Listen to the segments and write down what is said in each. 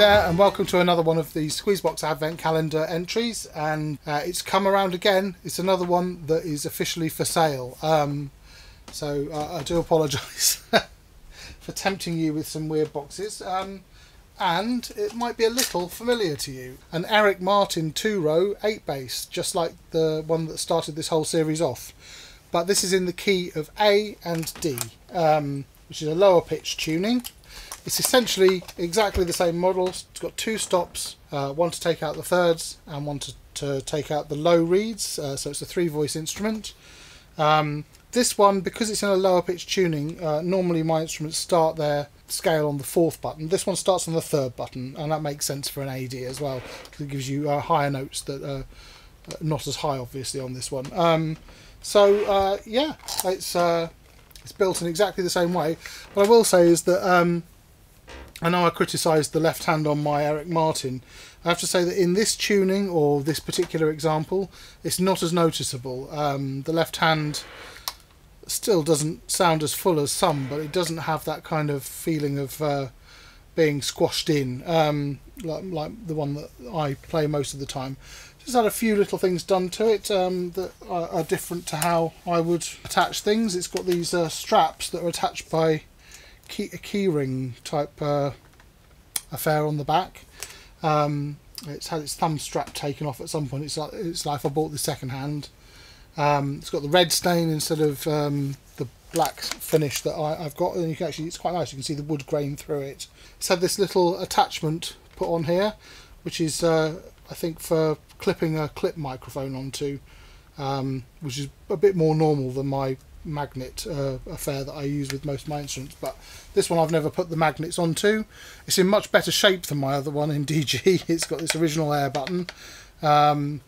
There, and welcome to another one of the Squeezebox Advent Calendar entries. And uh, it's come around again. It's another one that is officially for sale. Um, so uh, I do apologise for tempting you with some weird boxes. Um, and it might be a little familiar to you. An Eric Martin two row, eight bass, just like the one that started this whole series off. But this is in the key of A and D, um, which is a lower pitch tuning. It's essentially exactly the same model. It's got two stops, uh, one to take out the thirds and one to, to take out the low reeds. Uh, so it's a three voice instrument. Um, this one, because it's in a lower pitch tuning, uh, normally my instruments start their scale on the fourth button. This one starts on the third button, and that makes sense for an AD as well, because it gives you uh, higher notes that are not as high, obviously, on this one. Um, so uh, yeah, it's uh, it's built in exactly the same way. What I will say is that um, I know I criticised the left hand on my Eric Martin. I have to say that in this tuning or this particular example, it's not as noticeable. Um, the left hand still doesn't sound as full as some, but it doesn't have that kind of feeling of uh, being squashed in, um, like, like the one that I play most of the time. Just had a few little things done to it um, that are, are, different to how I would attach things. It's got these uh, straps that are attached by key, a keyring type uh, affair on the back. Um, it's had its thumb strap taken off at some point. It's like it's like I bought the second hand. Um, it's got the red stain instead of um, the black finish that I, have got, and you can actually it's quite nice. You can see the wood grain through it. It's had this little attachment put on here, which is uh, I think for clipping a clip microphone onto, um, which is a bit more normal than my magnet uh, affair that I use with most of my instruments but this one I've never put the magnets onto. It's in much better shape than my other one in DG it's got this original air button. Um,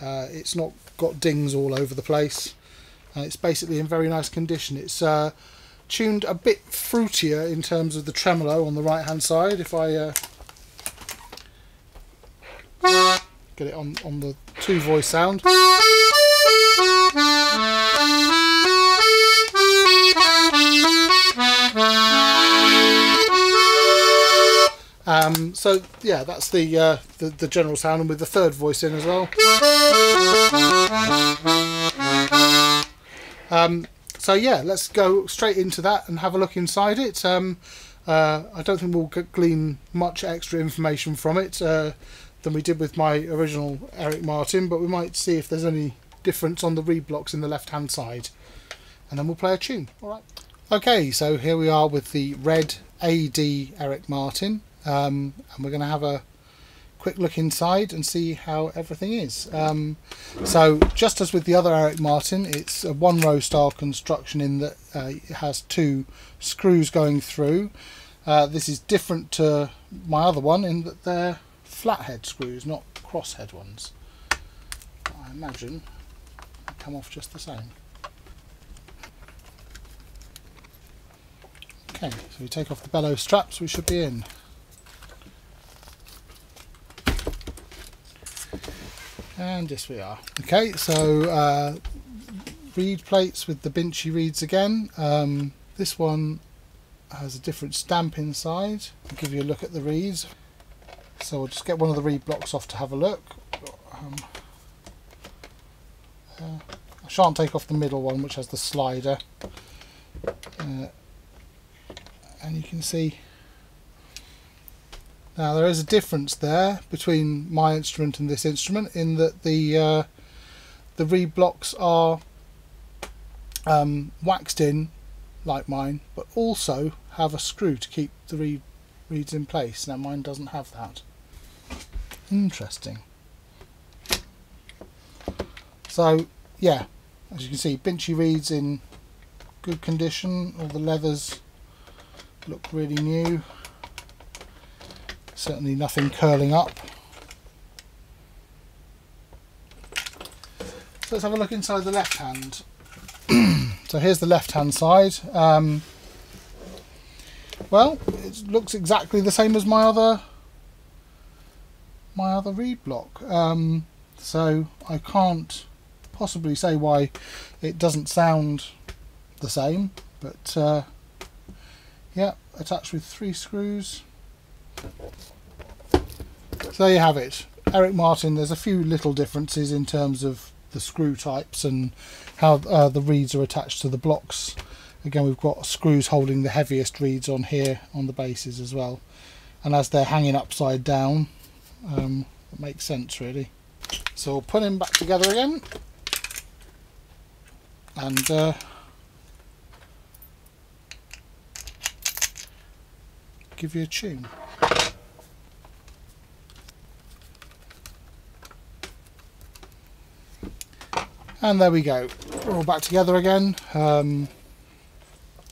uh, it's not got dings all over the place. Uh, it's basically in very nice condition. It's uh, tuned a bit fruitier in terms of the tremolo on the right hand side. If I uh, get it on, on the two voice sound Um, so yeah, that's the, uh, the, the general sound, and with the third voice in as well. Um, so yeah, let's go straight into that and have a look inside it. Um, uh, I don't think we'll glean much extra information from it uh, than we did with my original Eric Martin, but we might see if there's any difference on the reed blocks in the left hand side, and then we'll play a tune. All right. Okay, so here we are with the red AD Eric Martin um, and we're going to have a quick look inside and see how everything is. Um, so just as with the other Eric Martin, it's a one row style construction in that uh, it has two screws going through. Uh, this is different to my other one in that they're flathead screws, not crosshead ones. I imagine they come off just the same. Okay, so we take off the bellow straps, we should be in. And yes we are. Okay, so uh, reed plates with the Binci reeds again. Um, this one has a different stamp inside. I'll give you a look at the reeds. So we'll just get one of the reed blocks off to have a look. Um, uh, I shan't take off the middle one which has the slider. Uh, and you can see now there is a difference there between my instrument and this instrument in that the uh, the reed blocks are um, waxed in like mine but also have a screw to keep the reed reeds in place. Now mine doesn't have that. Interesting. So yeah, as you can see Binci reeds in good condition, all the leathers look really new certainly nothing curling up. So let's have a look inside the left hand. so here's the left hand side. Um, well, it looks exactly the same as my other my other reed block. Um, so I can't possibly say why it doesn't sound the same, but uh, yeah, attached with three screws. So there you have it. Eric Martin, there's a few little differences in terms of the screw types and how uh, the reeds are attached to the blocks. Again, we've got screws holding the heaviest reeds on here on the bases as well. And as they're hanging upside down, um, it makes sense really. So we'll put him back together again. And uh, give you a tune. And there we go. We're all back together again. Um,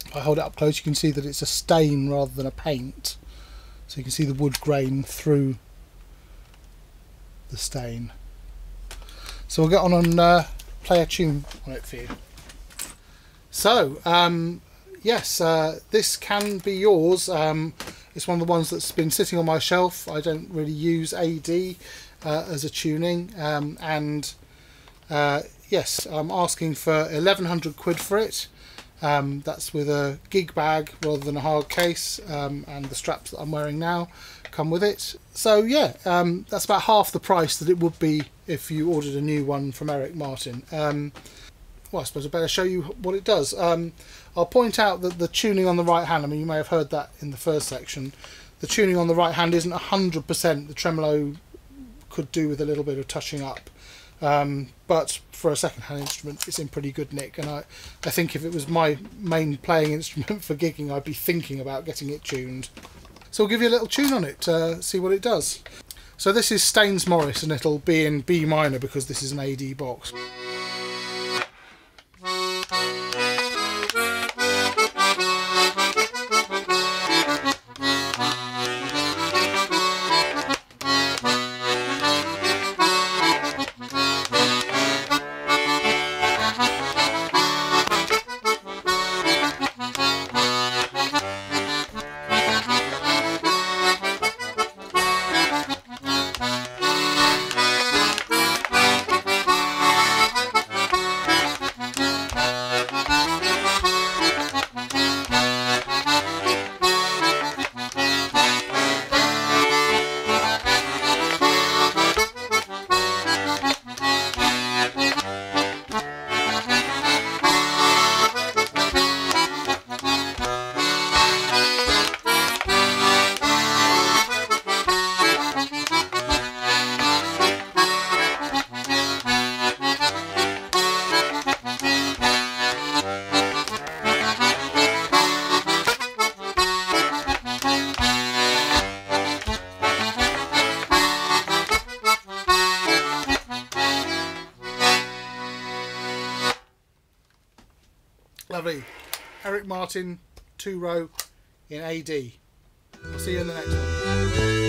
if I hold it up close, you can see that it's a stain rather than a paint. So you can see the wood grain through the stain. So we'll get on and uh, play a tune on it for you. So, um, yes, uh, this can be yours. Um, it's one of the ones that's been sitting on my shelf. I don't really use AD uh, as a tuning, um, and uh, yes, I'm asking for 1100 quid for it. Um, that's with a gig bag rather than a hard case, um, and the straps that I'm wearing now come with it. So yeah, um, that's about half the price that it would be if you ordered a new one from Eric Martin. Um, well, I suppose I better show you what it does. Um, I'll point out that the tuning on the right hand, I mean, you may have heard that in the first section, the tuning on the right hand isn't 100%. The tremolo could do with a little bit of touching up. Um, but for a second-hand instrument, it's in pretty good nick, and I, I think if it was my main playing instrument for gigging, I'd be thinking about getting it tuned. So I'll give you a little tune on it, uh, see what it does. So this is Staines Morris, and it'll be in B minor because this is an AD box. Eric Martin, two row in AD. I'll see you in the next one.